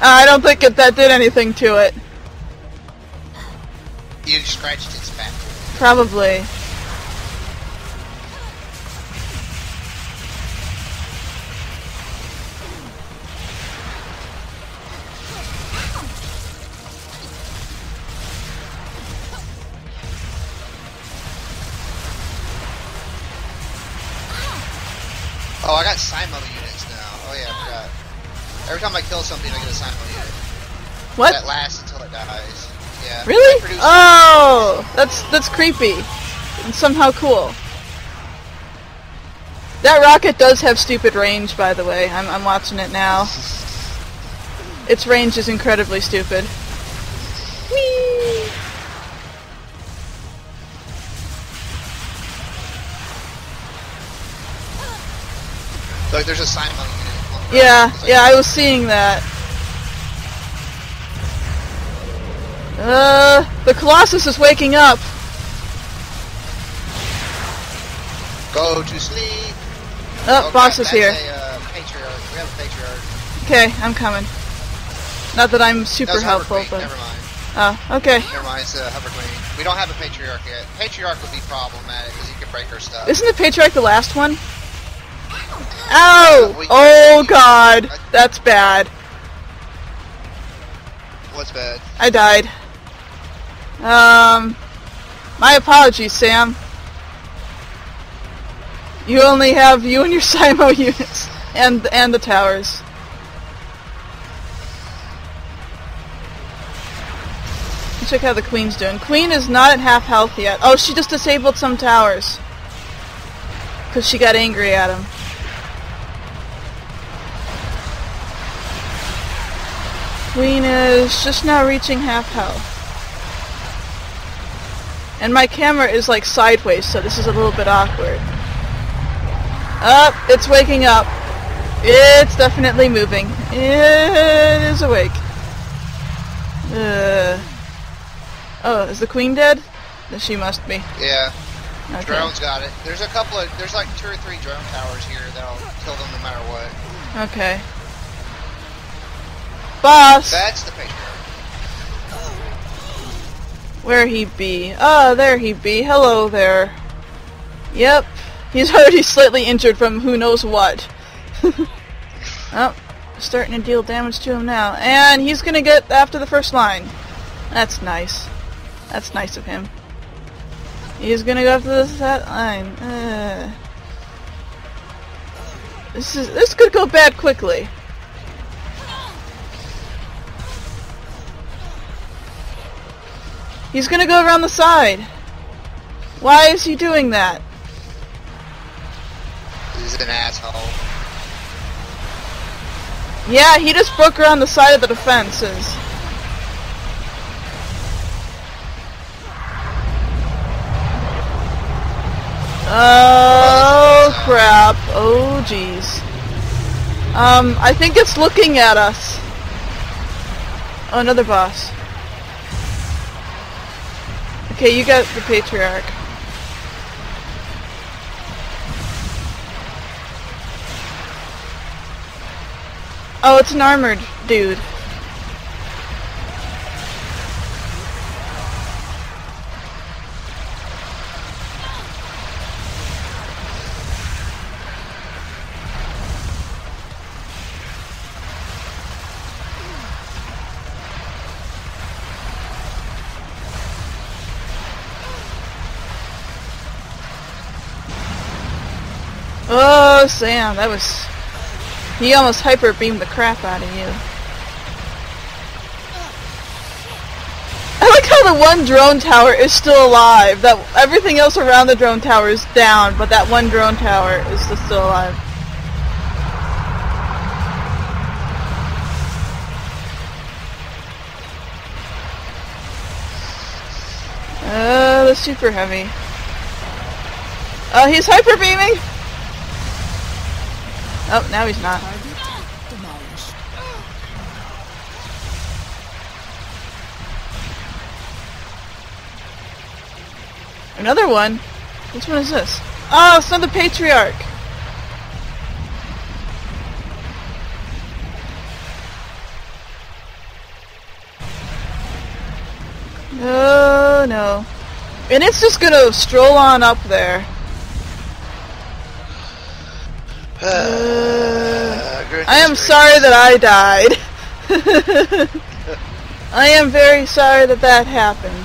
Uh, I don't think it, that did anything to it. You scratched its back. Probably. Oh, I got Simo Every time I kill something, I get a Simo unit. What? That lasts until it dies. Yeah. Really? Oh, that's that's creepy. And somehow cool. That rocket does have stupid range, by the way. I'm I'm watching it now. Its range is incredibly stupid. Whee! Look, there's a sign on Yeah, ground. It's like- yeah, I was seeing that. Uh, the Colossus is waking up. Go to sleep. Oh, boss crap, is here. A, uh, patriarch. We have a patriarch. Okay, I'm coming. Not that I'm super helpful, but Never mind. oh, okay. Never mind. It's a Hover Queen. We don't have a patriarch yet. Patriarch would be problematic because he could break our stuff. Isn't the Patriarch the last one? Ow! we- Oh god, that's bad. What's bad? I died. Um, my apologies, Sam. You only have you and your Simo units, and and the towers. Check how the Queen's doing. Queen is not at half health yet. Oh, she just disabled some towers. Because she got angry at him. Queen is just now reaching half health. And my camera is like sideways, so this is a little bit awkward. Up, it's waking up. It's definitely moving. It is awake. Uh, oh, is the queen dead? She must be. Yeah. Okay. Drones got it. There's a couple of. There's like two or three drone towers here that'll kill them no matter what. Okay. Boss! That's the. Where he be? Ah, there he be. Hello there. Yep. He's already slightly injured from who knows what. oh, starting to deal damage to him now. And he's gonna get after the first line. That's nice. That's nice of him. He's gonna go after this that line. Uh, this is this could go bad quickly. He's gonna go around the side. Why is he doing that? He's an asshole. Yeah, he just broke around the side of the defenses. Oh crap. Oh jeez. Um, I think it's looking at us. Oh, another boss. Okay, you got the patriarch. Oh, it's an armored dude. Oh, Sam, that was... He almost hyper beamed the crap out of you. I like how the one drone tower is still alive. That everything else around the drone tower is down, but that one drone tower is still alive. Uh, the super heavy. Uh, he's hyper beaming. Oh, now he's not. Another one? Which one is this? Oh, it's another patriarch! No, no. And it's just gonna stroll on up there. Uh, I am sorry that I died. I am very sorry that that happened.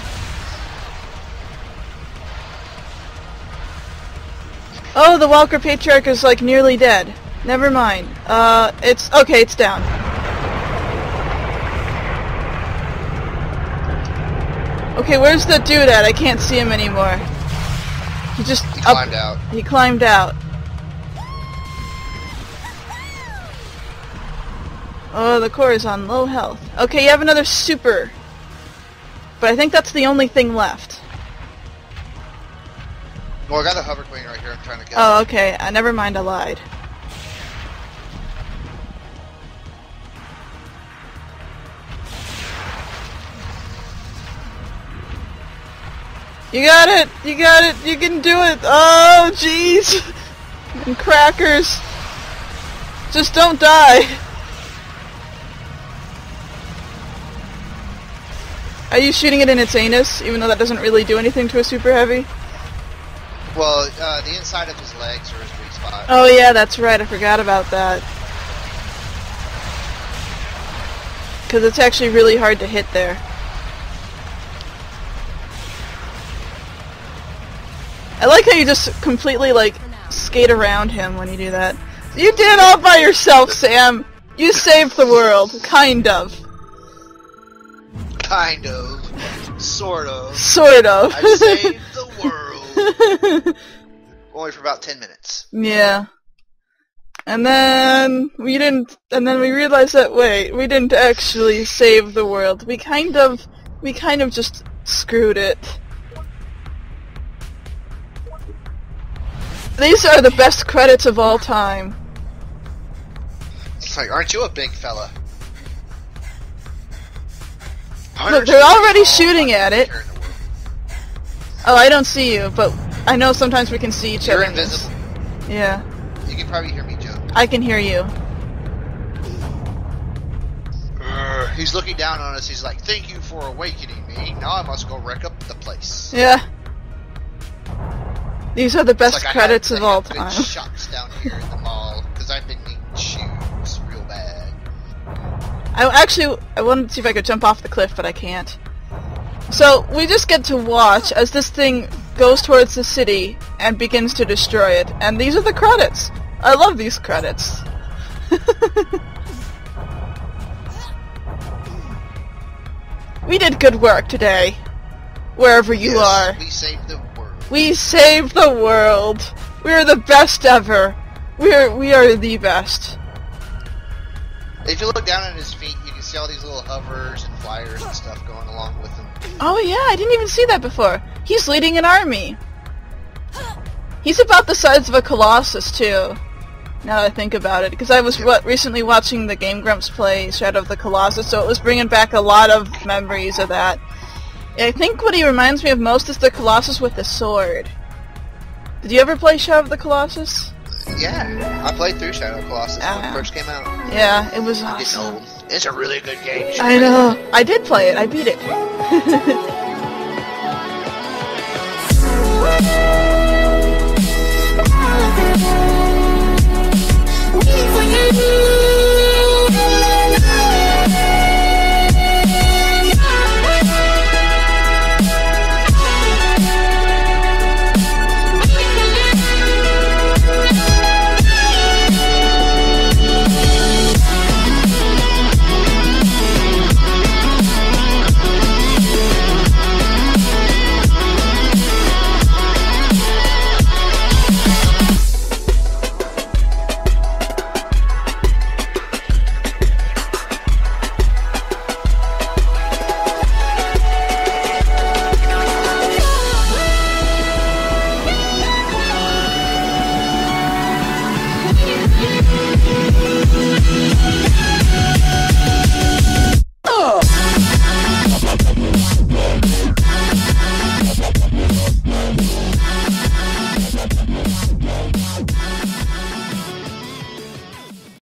Oh, the Walker Patriarch is like nearly dead. Never mind. Uh, it's okay. It's down. Okay, where's the dude at? I can't see him anymore. He just He up- climbed out. He climbed out. Oh, the core is on low health. Okay, you have another super. But I think that's the only thing left. Well, I got the hover queen right here. I'm trying to get. Oh, okay. Uh, never mind, I lied. You got it! You got it! You can do it! Oh, jeez! And crackers! Just don't die! Are you shooting it in its anus, even though that doesn't really do anything to a super heavy? Well, uh, the inside of his legs are his weak spot. Oh yeah, that's right. I forgot about that. Because it's actually really hard to hit there. I like how you just completely like skate around him when you do that. You did it all by yourself, Sam. You saved the world, kind of, Kind of. Sort of. sort of. I saved the world. Only for about 10 minutes. Yeah. And then we didn't, and then we realized that, wait, we didn't actually save the world. We kind of, we kind of just screwed it. These are the best credits of all time. It's like, aren't you a big fella? Look, they're already shooting at it. Oh, I don't see you, but I know sometimes we can see each You're other. invisible. Yeah, You can probably hear me jump. I can hear you. Urgh, He's looking down on us. He's like, "Thank you for awakening me. Now I must go wreck up the place." Yeah. These are the best like credits have- of all big time. shops down here in the I actually I wanted to see if I could jump off the cliff, but I can't. So we just get to watch as this thing goes towards the city and begins to destroy it. And these are the credits. I love these credits. we did good work today. Wherever you Yes, are. We saved the world. We saved the world. We're the best ever. We're we are the best. If you look down at his feet, you can see all these little hovers and flyers and stuff going along with him. Oh yeah, I didn't even see that before. He's leading an army. He's about the size of a colossus too. Now that I think about it, because I was what recently watching the Game Grumps play Shadow of the Colossus, so it was bringing back a lot of memories of that. I think what he reminds me of most is the Colossus with the sword. Did you ever play Shadow of the Colossus? Yeah, I played through Shadow Colossus when Ah. it first came out. Yeah, it was awesome. old. It's a really good game. I know. I did play it. I beat it.